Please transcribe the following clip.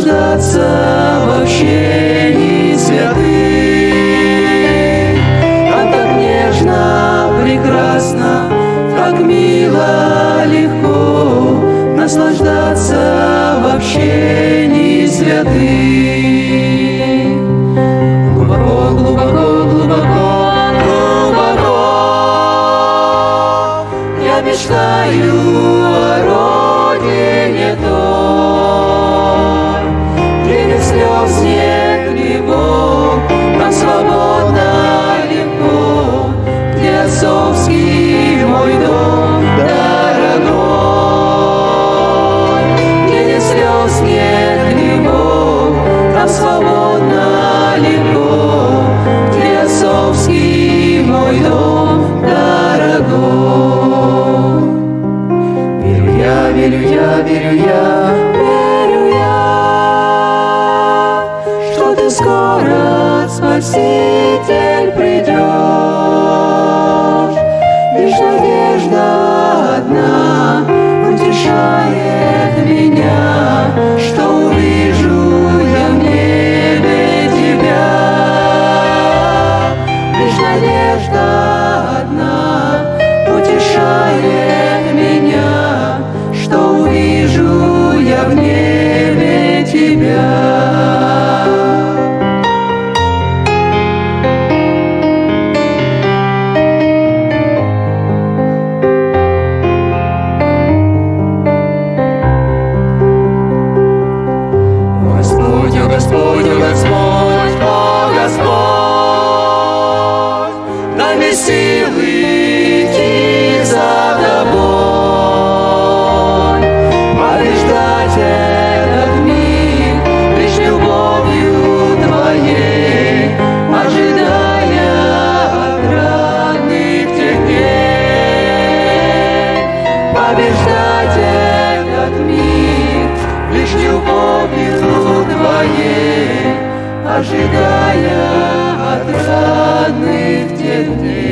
нуждаться в общении святых. Там так нежно, прекрасно, так мило, легко наслаждаться в общении святых. Глубоко, глубоко, глубоко, глубоко я мечтаю. я, верю я, верю я, верю я, что ты скоро спаситель придешь. Лишь надежда одна утешает меня, что увижу я в небе тебя. Лишь надежда о Господь, о Господь, дай мне силы идти за тобой, побеждать этот мир лишь любовью Твоей, ожидая отрадных тех дней, побеждать ожидая отрадных тех дней.